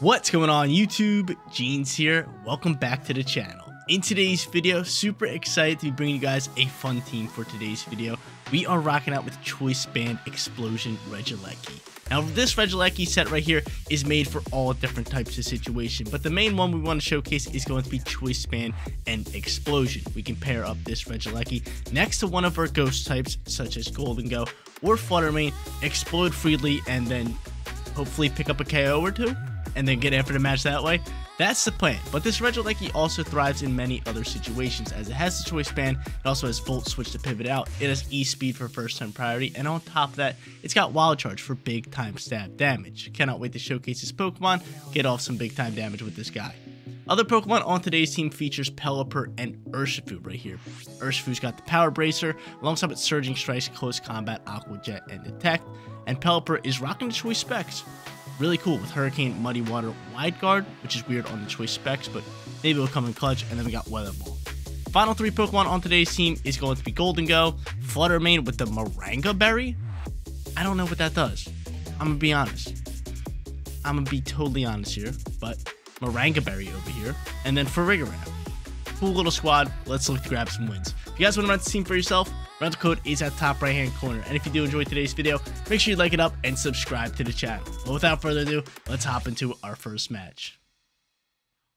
What's going on YouTube? Jeans here. Welcome back to the channel. In today's video, super excited to be bringing you guys a fun team for today's video. We are rocking out with Choice Band Explosion Regieleki. Now this Regieleki set right here is made for all different types of situation, but the main one we want to showcase is going to be Choice Band and Explosion. We can pair up this Regieleki next to one of our ghost types such as Gholdengo or Flutter Mane, explode freely, and then hopefully pick up a KO or two and then get after the match that way. That's the plan. But this Regieleki also thrives in many other situations as it has the choice band, it also has Volt Switch to pivot out, it has E-Speed for first time priority, and on top of that, it's got Wild Charge for big time stab damage. Cannot wait to showcase this Pokemon, get off some big time damage with this guy. Other Pokemon on today's team features Pelipper and Urshifu right here. Urshifu's got the Power Bracer, alongside with Surging Strikes, Close Combat, Aqua Jet, and Detect, and Pelipper is rocking the choice specs really cool with Hurricane, Muddy Water, Wide Guard, which is weird on the choice specs, but maybe it'll come in clutch, and then we got Weather Ball. Final three Pokemon on today's team is going to be Gholdengo, Flutter Mane with the Maranga Berry. I don't know what that does. I'm gonna be honest. I'm gonna be totally honest here, but Maranga Berry over here, and then Farigiraf. Cool little squad. Let's look to grab some wins. If you guys want to run the team for yourself, rental code is at top right hand corner. And if you do enjoy today's video, make sure you like it up and subscribe to the channel. But without further ado, let's hop into our first match.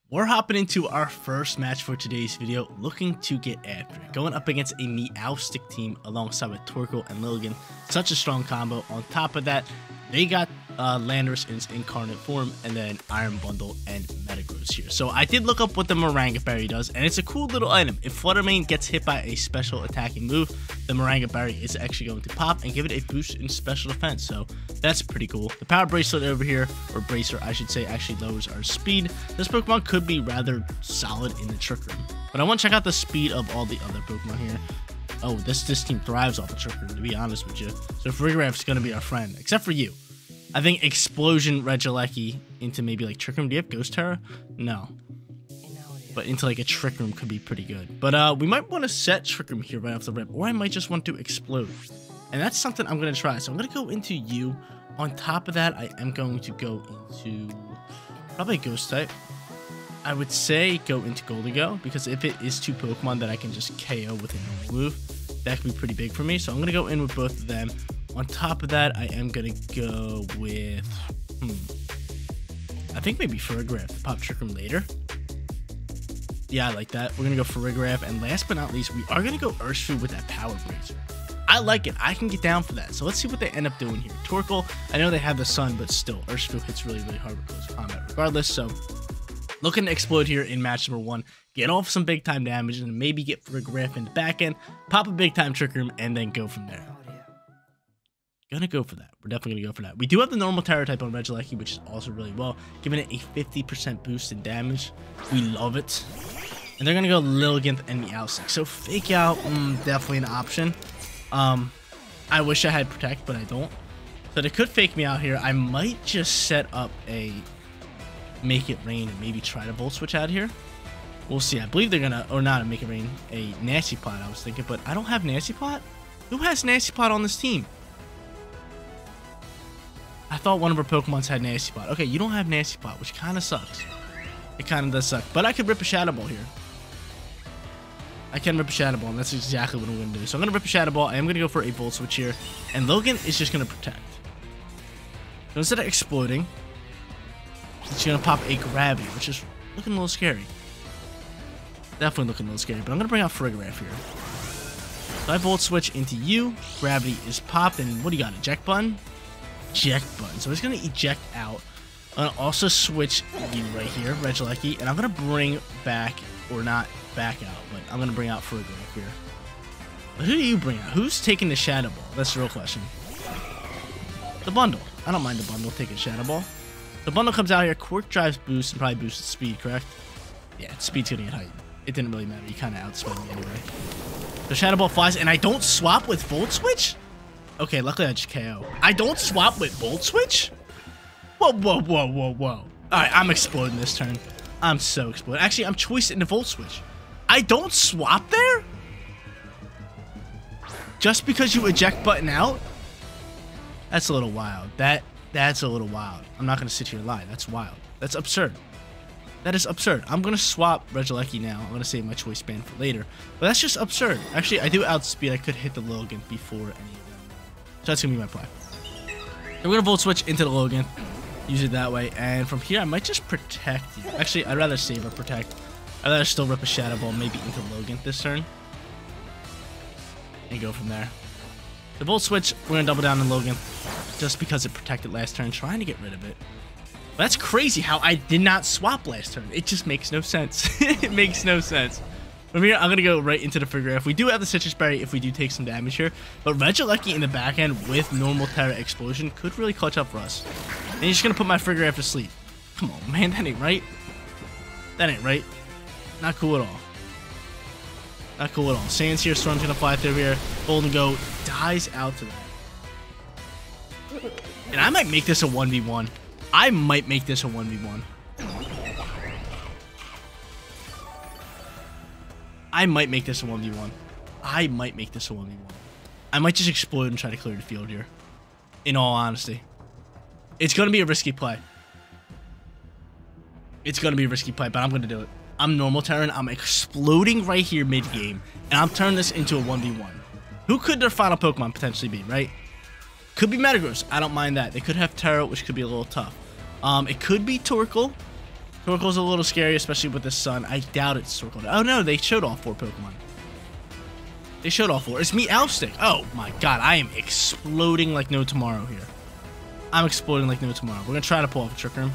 We're hopping into our first match for today's video, looking to get after it. Going up against a Meowstic team alongside with Torkoal and Lilligant. Such a strong combo. On top of that, they got uh, Landorus in its incarnate form, and then Iron Bundle and Metagross here. So I did look up what the Maranga Berry does, and it's a cool little item. If Flutter Mane gets hit by a special attacking move, the Maranga Berry is actually going to pop and give it a boost in special defense. So that's pretty cool. The Power Bracelet over here, or Bracer I should say, actually lowers our speed. This Pokemon could be rather solid in the Trick Room. But I want to check out the speed of all the other Pokemon here. Oh, this this team thrives off the Trick Room, to be honest with you. So Farigiraf's going to be our friend, except for you. I think Explosion Regieleki into maybe like Trick Room. Do you have Ghost Tera? No. But into like a Trick Room could be pretty good. But uh, we might want to set Trick Room here right off the rip. Or I might just want to Explode. And that's something I'm going to try. So I'm going to go into you. On top of that, I am going to go into probably Ghost type. I would say go into Gholdengo because if it is two Pokemon that I can just KO with a move, that could be pretty big for me. So I'm going to go in with both of them. On top of that, I am going to go with... Hmm. I think maybe Farigiraf. Pop Trick Room later. Yeah, I like that. We're going to go Farigiraf. And last but not least, we are going to go Urshifu with that Power Bracer. I like it. I can get down for that. So let's see what they end up doing here. Torkoal, I know they have the Sun, but still, Urshifu hits really, really hard with close combat regardless. So looking to explode here in match number one, get off some big time damage, and maybe get in the back end, pop a big time Trick Room, and then go from there. Gonna go for that. We're definitely gonna go for that. We do have the normal Tera type on Regieleki, which is also really well, giving it a 50% boost in damage. We love it. And they're gonna go Lilligant and Meowstic. So Fake Out, mm, definitely an option. Um, I wish I had Protect, but I don't. So they could fake me out here. I might just set up a Make It Rain and maybe try to Volt Switch out here. We'll see. I believe they're gonna, or not Make It Rain, a Nasty Plot I was thinking, but I don't have Nasty Plot. Who has Nasty Plot on this team? I thought one of our Pokemons had Nasty Plot. Okay, you don't have Nasty Plot, which kind of sucks. It kind of does suck. But I could rip a Shadow Ball here. I can rip a Shadow Ball, and that's exactly what I'm going to do. So I'm going to rip a Shadow Ball. I am going to go for a Volt Switch here. And Logan is just going to protect. So instead of exploding, it's to pop a Gravity, which is looking a little scary. Definitely looking a little scary. But I'm to bring out Farigiraf here. So I Volt Switch into you. Gravity is popped. And what do you got? Eject button? eject button. So it's to eject out. I'm to also switch you right here, Regieleki, and I'm to bring back, or not back out, but I'm to bring out Farigiraf here. But who do you bring out? Who's taking the Shadow Ball? That's the real question. The bundle. I don't mind the bundle taking Shadow Ball. The bundle comes out here, Quark drives boost, and probably boosts speed, correct? Yeah, speed's to get heightened. It didn't really matter. You kind of outspeed me anyway. The Shadow Ball flies, and I don't swap with Volt Switch? Okay, luckily I just KO. I don't swap with Volt Switch? Whoa, whoa, whoa, whoa, whoa. Alright, I'm exploding this turn. I'm so exploding. Actually, I'm choicing the Volt Switch. I don't swap there? Just because you eject button out? That's a little wild. That That's a little wild. I'm not going to sit here and lie. That's wild. That's absurd. That is absurd. I'm going to swap Regieleki now. I'm going to save my choice band for later. But that's just absurd. Actually, I do outspeed. I could hit the Logan before any of them. So that's going to be my play. So we're going to Volt Switch into the Logan. Use it that way. And from here, I might just protect you. Actually, I'd rather save or protect. I'd rather still rip a Shadow Ball maybe into Logan this turn. And go from there. The Volt Switch, we're going to double down on Logan. Just because it protected last turn. Trying to get rid of it. That's crazy how I did not swap last turn. It just makes no sense. it makes no sense. From here, I'm going to go right into the Farigiraf. We do have the Sitrus Berry if we do take some damage here. But Regieleki in the back end with normal Tera Explosion could really clutch up for us. And he's just going to put my Farigiraf to sleep. Come on, man. That ain't right. That ain't right. Not cool at all. Not cool at all. Sands here. Storm's going to fly through here. Gholdengo dies out to that. And I might make this a 1v1. I might make this a 1v1. I might make this a 1v1. I might make this a 1v1. I might just explode and try to clear the field here. In all honesty. It's going to be a risky play. It's going to be a risky play, but I'm going to do it. I'm normal Terran. I'm exploding right here mid-game. And I'm turning this into a 1v1. Who could their final Pokemon potentially be, right? Could be Metagross. I don't mind that. They could have Tera, which could be a little tough. Um, it could be Torkoal. Torkoal's a little scary, especially with the sun. I doubt it's Torkoal. Oh no, they showed all four Pokemon. They showed all four. It's Meowstic. Oh my god, I am exploding like no tomorrow here. I'm exploding like no tomorrow. We're gonna try to pull off a Trick Room.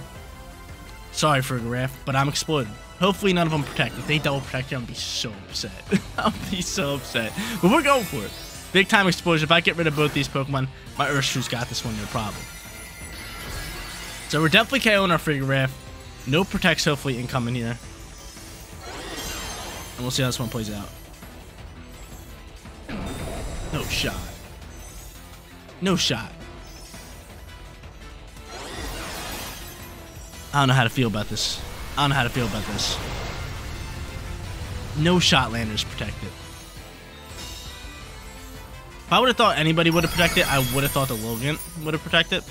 Sorry Farigiraf, but I'm exploding. Hopefully none of them protect. If they double protect I'm gonna be so upset. I'll be so upset. But we're going for it. Big time explosion. If I get rid of both these Pokemon, my Urshifu's got this one no problem. So we're definitely KOing our Farigiraf. No protects hopefully incoming here. And we'll see how this one plays out. No shot. No shot. I don't know how to feel about this. I don't know how to feel about this. No shot landers protected. If I would have thought anybody would have protected, I would have thought the Logan would have protected.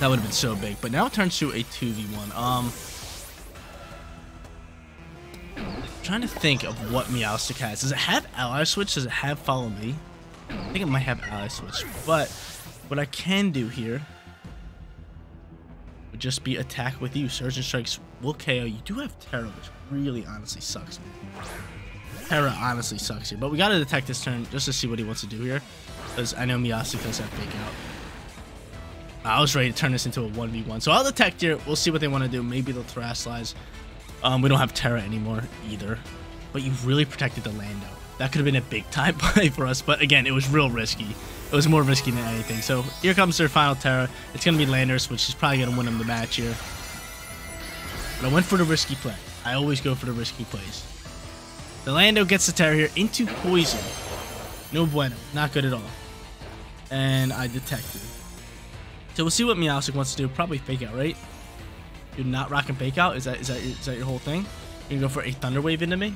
That would have been so big. But now it turns to a 2v1. Um, trying to think of what Meowstic has. Does it have Ally Switch? Does it have Follow Me? I think it might have Ally Switch. But what I can do here would just be attack with you. Surging Strikes will KO. You do have Tera, which really honestly sucks. Tera honestly sucks here. But we got to detect this turn just to see what he wants to do here. Because I know Meowstic does have Fake Out. I was ready to turn this into a 1v1. So I'll detect here. We'll see what they want to do. Maybe they'll Terastallize. Um, we don't have Tera anymore either. But you really protected the Lando. That could have been a big time play for us. But again, it was real risky. It was more risky than anything. So here comes their final Tera. It's going to be Landers, which is probably going to win them the match here. But I went for the risky play. I always go for the risky plays. The Lando gets the Tera here into Poison. No bueno. Not good at all. And I detected. So we'll see what Meowstic wants to do. Probably fake out, right? You're not rocking fake out? Is that is that is that your whole thing? You're gonna go for a Thunder Wave into me?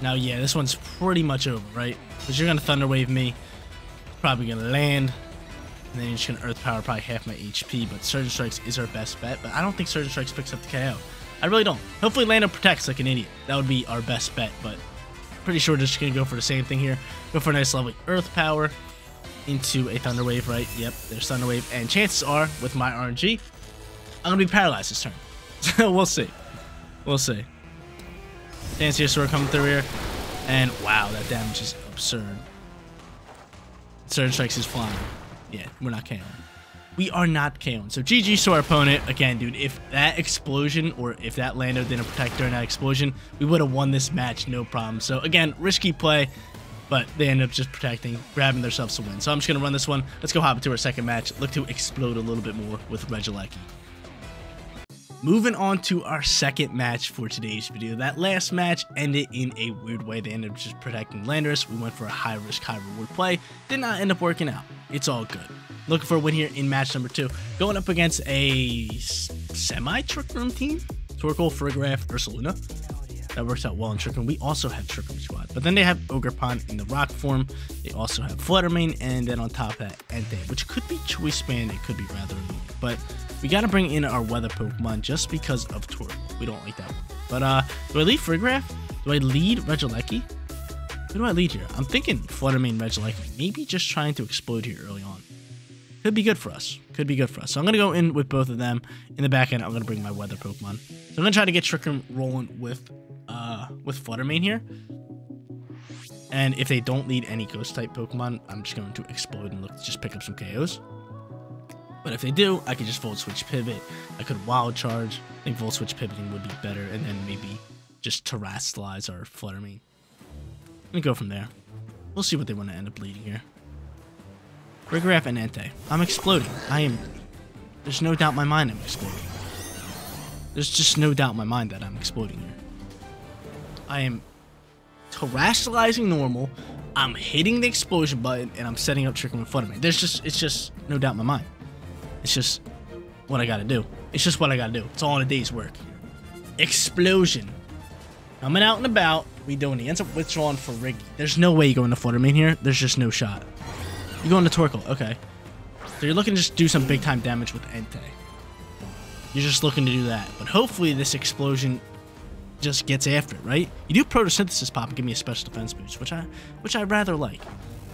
Now, yeah, this one's pretty much over, right? Because you're gonna Thunder Wave me. Probably gonna land. And then you're just gonna Earth Power probably half my HP. But Surge Strikes is our best bet. But I don't think Surge Strikes picks up the KO. I really don't. Hopefully Lando protects like an idiot. That would be our best bet. But pretty sure just gonna go for the same thing here. Go for a nice lovely Earth Power into a Thunder Wave, right? Yep, there's Thunder Wave. And chances are, with my RNG, I'm going to be paralyzed this turn. So we'll see. We'll see. Fancy Sword coming through here. And wow, that damage is absurd. Surge Strikes is flying. Yeah, we're not KOing. We are not KOing. So GG to our opponent. Again, dude, if that explosion or if that Lando didn't protect during that explosion, we would have won this match no problem. So again, risky play but they end up just protecting, grabbing themselves to win. So I'm just going to run this one. Let's go hop into our second match. Look to explode a little bit more with Regieleki. Moving on to our second match for today's video. That last match ended in a weird way. They ended up just protecting Landorus. We went for a high risk, high reward play. Did not end up working out. It's all good. Looking for a win here in match number two. Going up against a semi-trick room team. Torkoal, Farigiraf, Ursaluna. That works out well in Trick Room. We also have Trick Room Squad. But then they have Ogerpon in the rock form. They also have Fluttermane, and then on top of that, Entei, which could be Choice Band. It could be rather annoying. But we got to bring in our weather Pokemon just because of Torkoal. We don't like that one. But uh, do I lead Farigiraf? Do I lead Regieleki? Who do I lead here? I'm thinking Fluttermane, Regieleki. Maybe just trying to explode here early on. Could be good for us. Could be good for us. So I'm to go in with both of them. In the back end, I'm to bring my weather Pokemon. So I'm to try to get Trick Room rolling with, uh, with Fluttermane here. And if they don't lead any ghost type Pokemon, I'm just going to explode and look just pick up some KOs. But if they do, I could just Volt Switch Pivot. I could Wild Charge. I think Volt Switch Pivoting would be better. And then maybe just Terastallize or flutter. And go from there. We'll see what they want to end up leading here. Farigiraf and Entei. I'm exploding. I am... There's no doubt in my mind I'm exploding. There's just no doubt in my mind that I'm exploding here. I am terastallizing normal. I'm hitting the explosion button, and I'm setting up Trick in front. There's just... It's just no doubt in my mind. It's just what I gotta do. It's just what I gotta do. It's all in a day's work. Explosion. Coming out and about. We doing. He ends up withdrawing for Riggy. There's no way you go into Fluttermane here. There's just no shot. You go into Torkoal. Okay. So you're looking to just do some big time damage with Entei. You're just looking to do that. But hopefully this explosion just gets after it, right? You do photosynthesis pop and give me a special defense boost, which I which I rather like.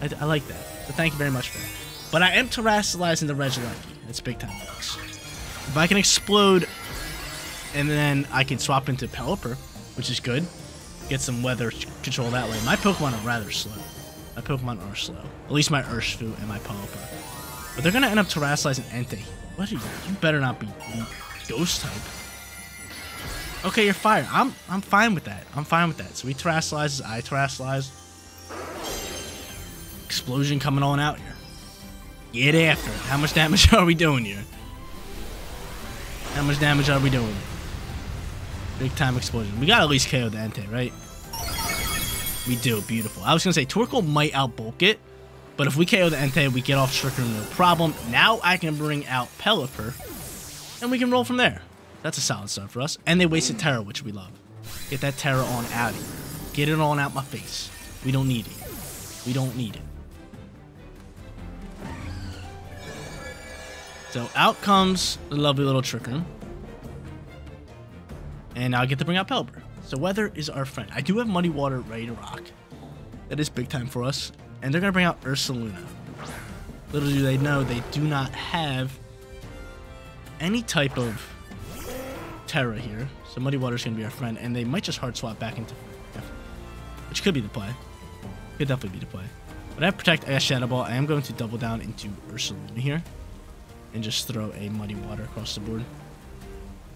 I, I like that. So thank you very much for that. But I am terastallizing the Regieleki. It's big time bucks. If I can explode, and then I can swap into Pelipper, which is good. Get some weather control that way. My Pokemon are rather slow. My Pokemon are slow. At least my Urshifu and my Pelipper. But they're gonna end up terastallizing Entei. What are you? You better not be Ghost type. Okay, you're fire. I'm I'm fine with that. I'm fine with that. So he terastallizes, I terastallize. Explosion coming on out here. Get after it. How much damage are we doing here? How much damage are we doing? Big time explosion. We got at least KO the Entei, right? We do. Beautiful. I was going to say, Torkoal might outbulk it, but if we KO the Entei, we get off Trick Room, no problem. Now I can bring out Pelipper, and we can roll from there. That's a solid start for us. And they wasted Tera, which we love. Get that Tera on out. Get it on out my face. We don't need it. We don't need it. So out comes the lovely little Trick Room. And I get to bring out Pelipper. So weather is our friend. I do have Muddy Water ready to rock. That is big time for us. And they're going to bring out Ursaluna. Little do they know, they do not have any type of Tera here. So Muddy Water is going to be our friend. And they might just hard swap back into... Which could be the play. Could definitely be the play. But I have Protect, I got Shadow Ball. I am going to double down into Ursaluna here and just throw a muddy water across the board.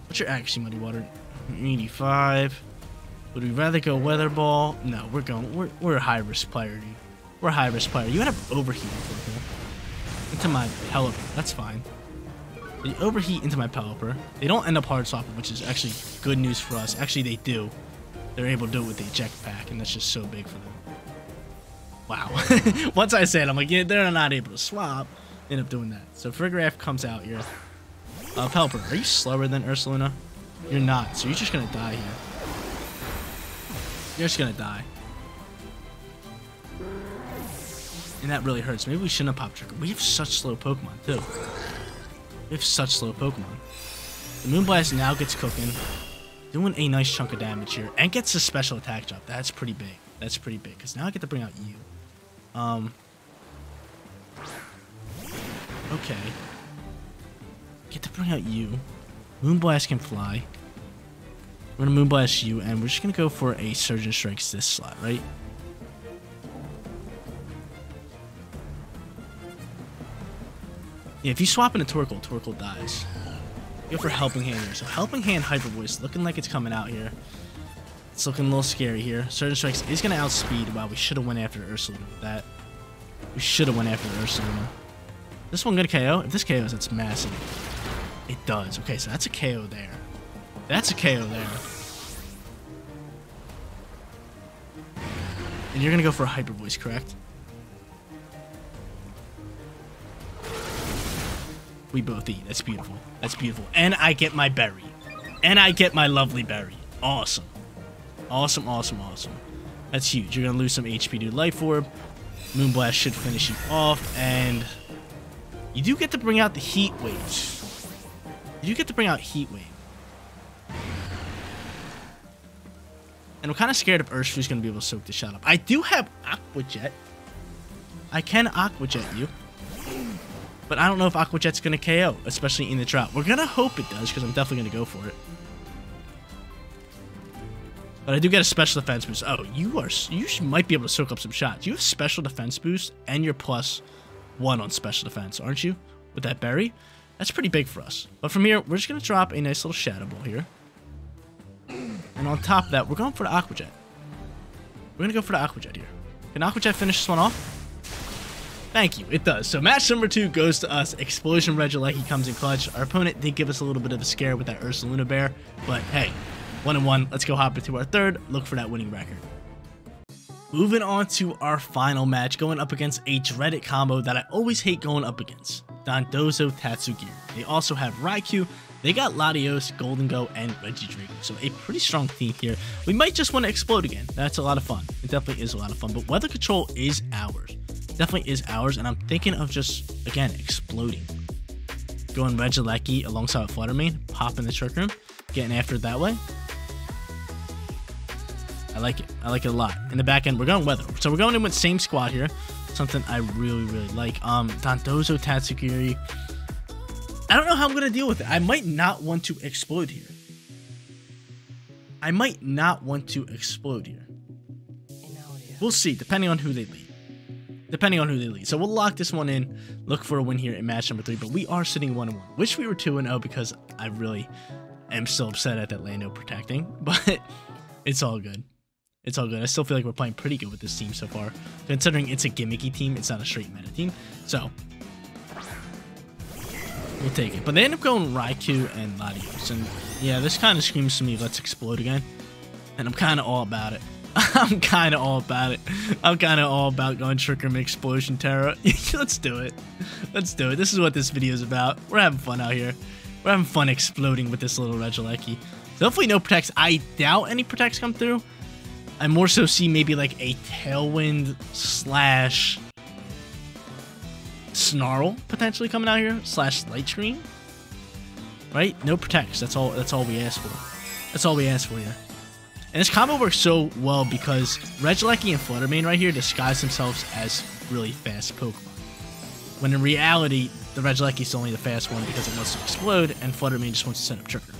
What's your accuracy, muddy water? 85. Would we rather go weather ball? No, we're going. We're we're a high risk player, dude. We're a high risk player. You have overheat into my Pelipper. That's fine. They overheat into my Pelipper. They don't end up hard swapping, which is actually good news for us. Actually, they do. They're able to do it with the eject pack, and that's just so big for them. Wow. Once I said, I'm like, yeah, they're not able to swap end up doing that. So Farigiraf comes out here. Uh, Pelipper, are you slower than Ursaluna? You're not, so you're just gonna die here. You're just gonna die. And that really hurts. Maybe we shouldn't have popped Trigger. We have such slow Pokemon, too. We have such slow Pokemon. The Moonblast now gets cooking. Doing a nice chunk of damage here. And gets a special attack drop. That's pretty big. That's pretty big. Because now I get to bring out you. Um, Okay. Get to bring out you. Moonblast can fly. We're gonna Moonblast you, and we're just gonna go for a Surging Strikes this slot, right? Yeah, if you swap into Torkoal, Torkoal dies. Go for Helping Hand here. So Helping Hand Hyper Voice, looking like it's coming out here. It's looking a little scary here. Surging Strikes is gonna outspeed. Wow, we should have went after Ursaluna with that. We should have went after Ursaluna. This one gonna KO? If this KOs, it's massive. It does. Okay, so that's a KO there. That's a KO there. And you're gonna go for a Hyper Voice, correct? We both eat. That's beautiful. That's beautiful. And I get my berry. And I get my lovely berry. Awesome. Awesome, awesome, awesome. That's huge. You're to lose some HP to Life Orb. Moonblast should finish you off, and you do get to bring out the Heat Wave. You do get to bring out Heat Wave. And I'm kind of scared if Urshifu's going to be able to soak the shot up. I do have Aqua Jet. I can Aqua Jet you. But I don't know if Aqua Jet's going to KO, especially in the drought. We're going to hope it does, because I'm definitely going to go for it. But I do get a special defense boost. Oh, you are you might be able to soak up some shots. You have special defense boost and you're plus one on special defense, aren't you? With that berry? That's pretty big for us. But from here, we're just going to drop a nice little Shadow Ball here. And on top of that, we're going for the Aqua Jet. We're going to go for the Aqua Jet here. Can Aqua Jet finish this one off? Thank you, it does. So match number two goes to us. Explosion Regieleki comes in clutch. Our opponent did give us a little bit of a scare with that Ursaluna Bear, but hey, one and one. Let's go hop into our third. Look for that winning record. Moving on to our final match, going up against a dreaded combo that I always hate going up against. Dondozo Tatsugiri. They also have Raikou, they got Latios, Gholdengo, and Regidrago. So a pretty strong team here. We might just want to explode again. That's a lot of fun. It definitely is a lot of fun. But weather control is ours. Definitely is ours. And I'm thinking of just, again, exploding. Going Regieleki alongside with Flutter Mane, popping the Trick Room, getting after it that way. I like it. I like it a lot. In the back end, we're going weather. So we're going in with same squad here. Something I really, really like. Um, Dondozo Tatsugiri. I don't know how I'm going to deal with it. I might not want to explode here. I might not want to explode here. We'll see, depending on who they lead. Depending on who they lead. So we'll lock this one in, look for a win here in match number three. But we are sitting 1 1. Wish we were 2 0 because I really am still upset at that Lando protecting. But it's all good. It's all good. I still feel like we're playing pretty good with this team so far. Considering it's a gimmicky team, it's not a straight meta team. So, we'll take it. But they end up going Raikou and Latios. And yeah, this kind of screams to me, let's explode again. And I'm kind of all about it. I'm kind of all about it. I'm kind of all about going Trick Room Explosion Tera. let's do it. Let's do it. This is what this video is about. We're having fun out here. We're having fun exploding with this little Regieleki. So hopefully no protects. I doubt any protects come through. I more so see maybe like a Tailwind slash Snarl potentially coming out here slash Light Screen. Right? No protects. That's all. That's all we ask for. That's all we ask for here. And this combo works so well because Regieleki and Flutter Mane right here disguise themselves as really fast Pokemon. When in reality, the Regieleki is only the fast one because it wants to explode, and Flutter Mane just wants to set up Trigger.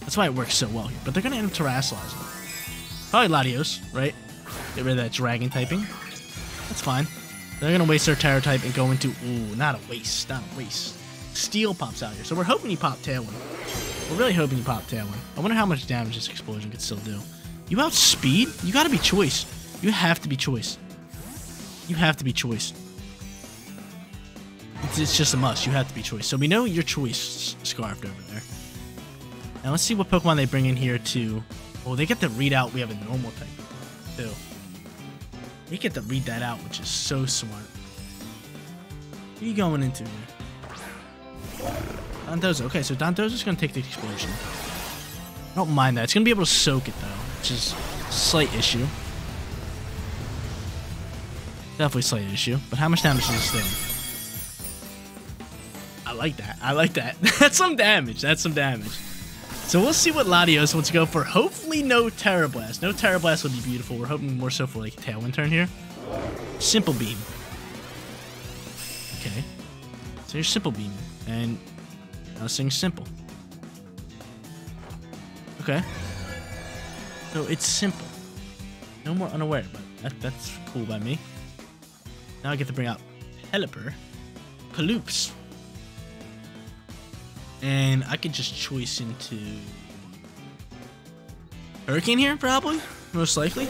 That's why it works so well here. But they're going to end up terastallizing. Probably Latios, right? Get rid of that dragon typing. That's fine. They're going to waste their Tera type and go into... Ooh, not a waste. Not a waste. Steel pops out here. So we're hoping you pop Tailwind. We're really hoping you pop Tailwind. I wonder how much damage this explosion could still do. You outspeed? You got to be choice. You have to be choice. You have to be choice. It's, it's just a must. You have to be choice. So we know your choice scarfed over there. Now let's see what Pokemon they bring in here to Oh, they get to read out we have a normal type, too. They get to read that out, which is so smart. What are you going into here? Dondozo. Okay, so Dondozo's going to take the explosion. I don't mind that. It's going to be able to soak it, though, which is a slight issue. Definitely slight issue. But how much damage is this thing? I like that. I like that. That's some damage. That's some damage. So we'll see what Latios wants to go for. Hopefully no Tera Blast. No Tera Blast would be beautiful. We're hoping more so for like Tailwind turn here. Simple Beam. Okay. So here's Simple Beam. And now sing Simple. Okay. So it's simple. No more unaware, but that, that's cool by me. Now I get to bring out Pelipper. Paloops. And I could just choice into Hurricane here, probably. Most likely.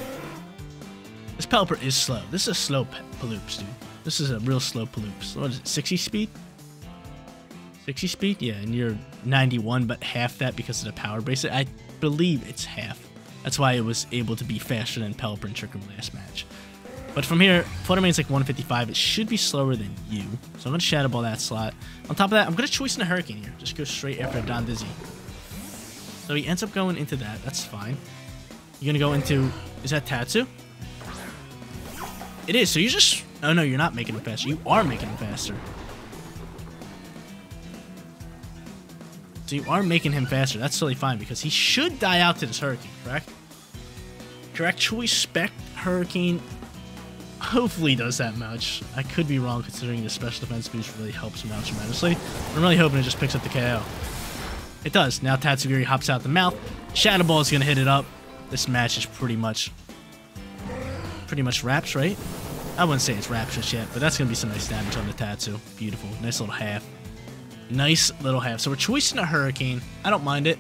This Pelipper is slow. This is a slow Paloops, dude. This is a real slow Paloops. What is it, 60 speed? 60 speed? Yeah, and you're 91, but half that because of the power bracelet. I believe it's half. That's why it was able to be faster than Pelipper and Trick Room last match. But from here, Flutter Mane's like 155. It should be slower than you. So I'm going to Shadow Ball that slot. On top of that, I'm going to choice in a Hurricane here. Just go straight after Don Dizzy. So he ends up going into that. That's fine. You're gonna go into, is that Tatsu? It is, so you're just, oh no, you're not making him faster. You are making him faster. So you are making him faster. That's totally fine because he should die out to this Hurricane, correct? Correct choice, Spec Hurricane hopefully does that much. I could be wrong considering the special defense boost really helps him out tremendously. I'm really hoping it just picks up the KO. It does. Now Tatsugiri hops out the mouth. Shadow Ball is going to hit it up. This match is pretty much pretty much wraps, right? I wouldn't say it's wraps just yet, but that's going to be some nice damage on the Tatsu. Beautiful. Nice little half. Nice little half. So we're choosing a Hurricane. I don't mind it.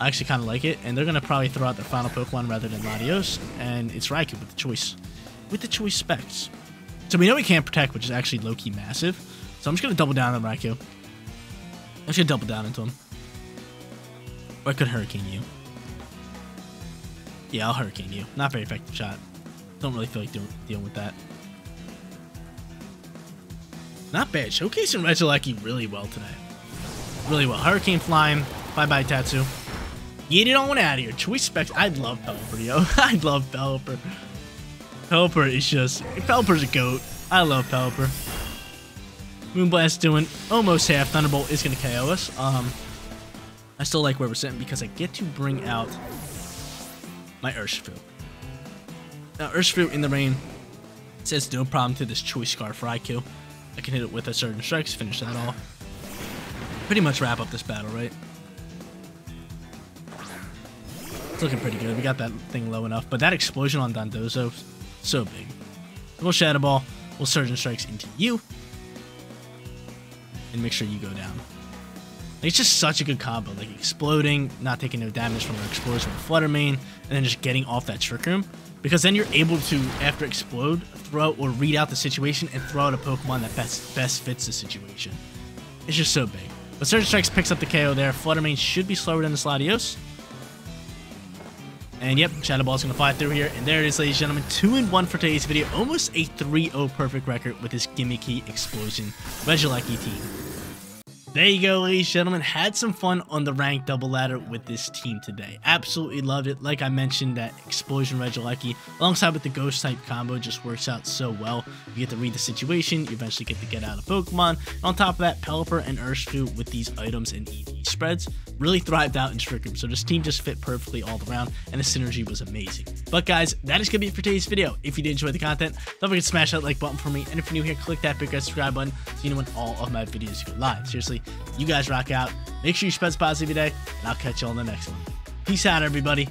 I actually kind of like it. And they're going to probably throw out their final Pokemon rather than Latios. And it's Raikou with the choice. With the choice specs. So we know we can't protect, which is actually low-key massive. So I'm just going to double down on Raikou. I'm just going to double down into him. Or I could Hurricane you. Yeah, I'll Hurricane you. Not very effective shot. Don't really feel like dealing with that. Not bad. Showcasing Regieleki really well today. Really well. Hurricane flying. Bye-bye, Tatsu. Get it on out of here. Choice specs. I love Pelipper, yo. I love Pelipper. Pelipper is just... Pelipper's a goat. I love Pelipper. Moonblast doing almost half. Thunderbolt is going to KO us. Um, I still like where we're sitting because I get to bring out my Urshifu. Now, Urshifu in the rain says no problem to this Choice Scarf for IQ. I can hit it with a Surging Strikes, finish that off. Pretty much wrap up this battle, right? It's looking pretty good. We got that thing low enough. But that explosion on Dondozo, so big. We'll Shadow Ball. We'll Surging Strikes into you. And make sure you go down. it's just such a good combo. Like exploding, not taking no damage from our explosion with Flutter Mane, and then just getting off that Trick Room. Because then you're able to, after explode, throw or read out the situation and throw out a Pokemon that best best fits the situation. It's just so big. But Surge Strikes picks up the KO there. Flutter Mane should be slower than the Sladios. And yep, Shadow Ball is going to fly through here. And there it is, ladies and gentlemen. 2 and 1 for today's video. Almost a 3-0 perfect record with this gimmicky explosion Regieleki team. There you go, ladies and gentlemen. Had some fun on the ranked double ladder with this team today. Absolutely loved it. Like I mentioned, that Explosion Regieleki alongside with the Ghost type combo just works out so well. You get to read the situation, you eventually get to get out of Pokemon. And on top of that, Pelipper and Urshifu with these items and EV spreads really thrived out in Trick Room. So this team just fit perfectly all around and the synergy was amazing. But guys, that is going to be it for today's video. If you did enjoy the content, don't forget to smash that like button for me. And if you're new here, click that big red subscribe button so you know when all of my videos go live. Seriously, you guys rock out. Make sure you spread positive every day, and I'll catch you on the next one. Peace out, everybody.